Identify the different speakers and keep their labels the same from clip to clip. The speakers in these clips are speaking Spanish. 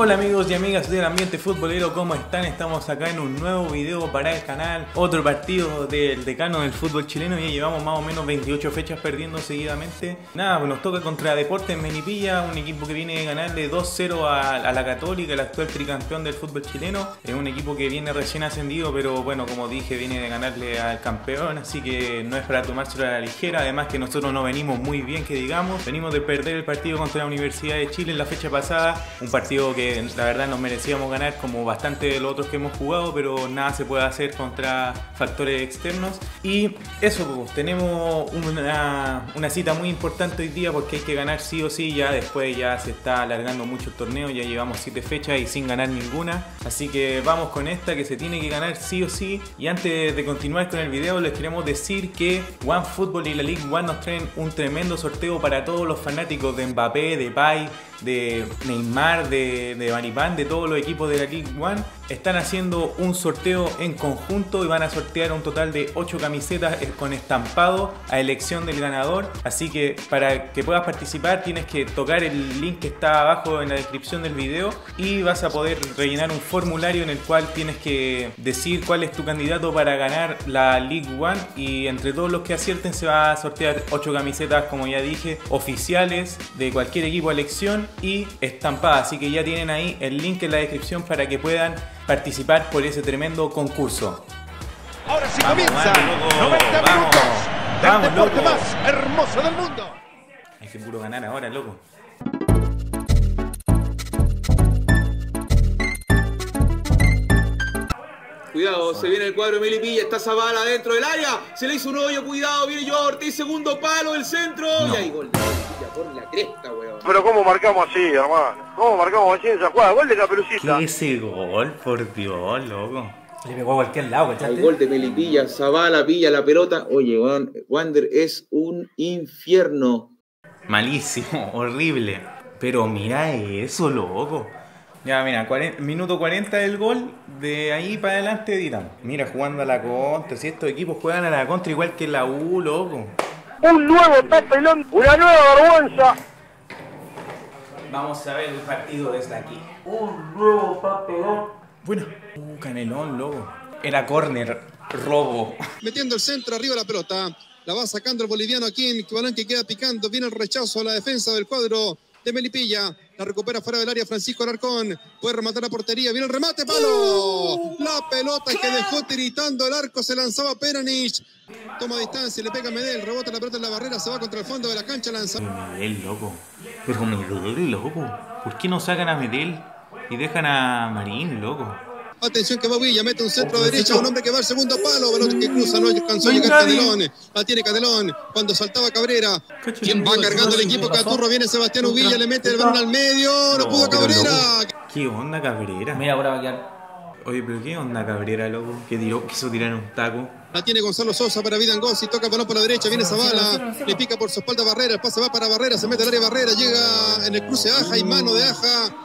Speaker 1: Hola amigos y amigas del ambiente futbolero, ¿cómo están? Estamos acá en un nuevo video para el canal, otro partido del decano del fútbol chileno, ya llevamos más o menos 28 fechas perdiendo seguidamente. Nada, pues nos toca contra Deportes Menipilla, un equipo que viene a ganarle 2-0 a, la Católica, el actual tricampeón del fútbol chileno. Es un equipo que viene recién ascendido, pero bueno, como dije, viene de ganarle al campeón, así que no es para tomárselo a la ligera. Además que nosotros no venimos muy bien, que digamos, venimos de perder el partido contra la Universidad de Chile en la fecha pasada, un partido que la verdad nos merecíamos ganar como bastante de los otros que hemos jugado, pero nada se puede hacer contra factores externos. Y eso, pues, tenemos una, una cita muy importante hoy día porque hay que ganar sí o sí, ya después ya se está alargando mucho el torneo, ya llevamos 7 fechas y sin ganar ninguna. Así que vamos con esta que se tiene que ganar sí o sí. Y antes de continuar con el video les queremos decir que One Football y la League One nos traen un tremendo sorteo para todos los fanáticos de Mbappé, de Pai, de Neymar, de, de Maripán, de todos los equipos de la League One, están haciendo un sorteo en conjunto y van a sortear un total de 8 camisetas con estampado a elección del ganador. Así que para que puedas participar tienes que tocar el link que está abajo en la descripción del video y vas a poder rellenar un formulario en el cual tienes que decir cuál es tu candidato para ganar la League One y entre todos los que acierten se va a sortear 8 camisetas como ya dije oficiales de cualquier equipo a elección y estampadas. Así que ya tienen ahí el link en la descripción para que puedan participar por ese tremendo concurso.
Speaker 2: Ahora sí comienza. 90 minutos del deporte más hermoso del mundo.
Speaker 1: Hay que puro ganar ahora, loco.
Speaker 3: Cuidado, se viene el cuadro de Melipilla, está Zavala dentro del área, se le hizo un hoyo, cuidado, viene Joao Ortiz, segundo palo del centro, y ahí gol de Melipilla por la cresta, weón.
Speaker 4: Pero ¿cómo marcamos así, hermano? ¿Cómo marcamos así en esa jugada? Gol de Caperucita.
Speaker 1: ¿Qué ese gol, por Dios, loco?
Speaker 5: Le pegó a cualquier lado,
Speaker 3: El gol de Melipilla, Zavala pilla la pelota. Oye, weón, Wander es un infierno.
Speaker 1: Malísimo, horrible. Pero mira eso, loco. Ya, mira, minuto 40 del gol, de ahí para adelante editamos. Mira, jugando a la contra, si estos equipos juegan a la contra igual que la U, loco.
Speaker 4: Un nuevo papelón, una nueva vergüenza.
Speaker 1: Vamos a ver el partido desde aquí.
Speaker 4: Un nuevo papelón.
Speaker 1: Bueno, un canelón, loco. Era córner, robo.
Speaker 2: Metiendo el centro arriba la pelota. La va sacando el boliviano aquí en balón que queda picando. Viene el rechazo a la defensa del cuadro de Melipilla. La recupera fuera del área Francisco Alarcón. Puede rematar la portería. Viene el remate, palo. La pelota que dejó tiritando el arco. Se lanzaba Peranich. Toma distancia, le pega a Medel. Rebota la pelota en la barrera. Se va contra el fondo de la cancha. Lanza.
Speaker 1: Medel, loco. Pero Medel, loco. ¿Por qué no sacan a Medel y dejan a Marín, loco?
Speaker 2: Atención que va Villa, mete un centro derecho, un hombre que va al segundo palo, pelota que cruza, no alcanzó a llegar Candelón, la tiene Candelón, cuando saltaba Cabrera, quien va cargando el equipo Caturro, viene Sebastián Uvilla, le mete el balón al medio, no pudo Cabrera.
Speaker 1: ¿Qué onda Cabrera?
Speaker 5: Mira, ahora va a quedar.
Speaker 1: Oye, pero ¿qué onda Cabrera, loco? Que tiró, quiso tirar un taco.
Speaker 2: La tiene Gonzalo Sosa para Vidangossi, toca el balón por la derecha, viene Zavala, le pica por su espalda Barrera, el pase va para Barrera, se mete al área Barrera, llega en el cruce Aja y mano de Aja.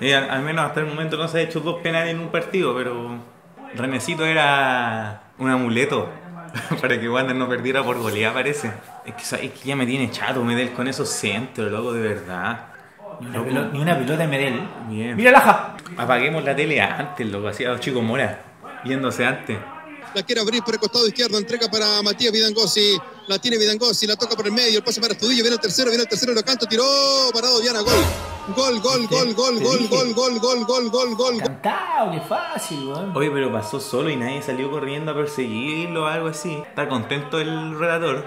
Speaker 1: Sí, al, al, menos hasta el momento no se ha hecho dos penales en un partido, pero Renecito era un amuleto para que Wander no perdiera por goleada, parece. Es que, es que ya me tiene chato Medel con esos centros, loco, de verdad.
Speaker 5: Ni una, pelota, ni una pelota de Medel.
Speaker 1: Bien.
Speaker 5: ¡Mira Laja!
Speaker 1: Apaguemos la tele antes, loco, hacía los chicos Mora, viéndose antes.
Speaker 2: La quiere abrir por el costado izquierdo, entrega para Matías Vidangossi. La tiene Vidangossi, la toca por el medio, el pase para Estudillo, viene el tercero, viene el tercero, lo canto, tiró, parado Diana, gol. Gol, gol, gol, gol, gol, gol, gol, gol, gol, gol, gol.
Speaker 5: Cantado, qué fácil, weón.
Speaker 1: Oye, pero pasó solo y nadie salió corriendo a perseguirlo o algo así. Está contento el relator.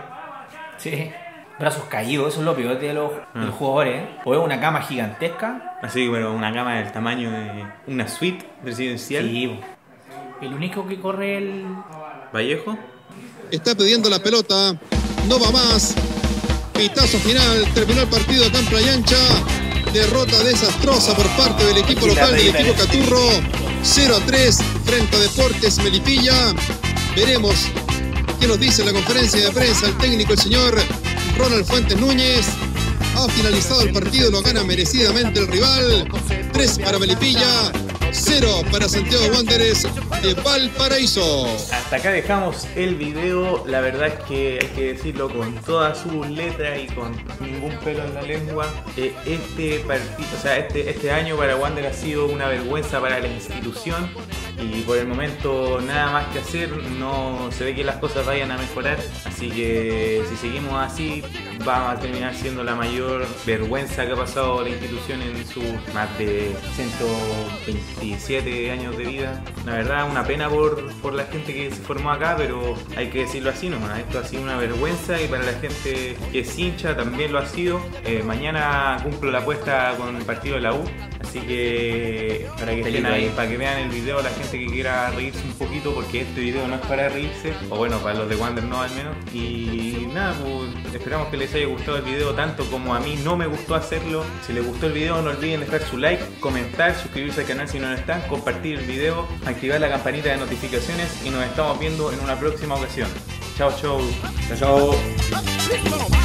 Speaker 5: Sí. Brazos caídos, eso es lo peor de los, de los jugadores. O es una cama gigantesca.
Speaker 1: Así, pero una cama del tamaño de una suite residencial.
Speaker 5: Sí, el único que corre el.
Speaker 1: Vallejo.
Speaker 2: Está pidiendo la pelota. No va más. Pitazo final. Terminó el partido acá en Playa Ancha. Derrota desastrosa por parte del equipo local del equipo Caturro. 0 a 3 frente a Deportes Melipilla. Veremos qué nos dice la conferencia de prensa el técnico, el señor Ronald Fuentes Núñez. Ha finalizado el partido, lo gana merecidamente el rival. 3 para Melipilla, 0 para Santiago Wanderers de Valparaíso.
Speaker 1: Hasta acá dejamos el video. La verdad es que hay que decirlo con todas sus letras y con ningún pelo en la lengua. Eh, este partido, o sea, este, este año para Wander ha sido una vergüenza para la institución y por el momento nada más que hacer, no se ve que las cosas vayan a mejorar, así que si seguimos así vamos a terminar siendo la mayor vergüenza que ha pasado la institución en sus más de 127 años de vida. La verdad, una pena por, por la gente que se formó acá, pero hay que decirlo así nomás, esto ha sido una vergüenza y para la gente que es hincha también lo ha sido. Eh, mañana cumplo la apuesta con el partido de la U, así que para que estén ahí, para que vean el video la gente que quiera reírse un poquito porque este video no es para reírse, o bueno, para los de Wander no al menos. Y nada, pues esperamos que les haya gustado el video tanto como a mí no me gustó hacerlo. Si les gustó el video no olviden dejar su like, comentar, suscribirse al canal si no están, compartir el video, activar la campanita de notificaciones y nos estamos viendo en una próxima ocasión. Chao, chao.
Speaker 5: Chao, chao.